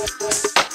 Música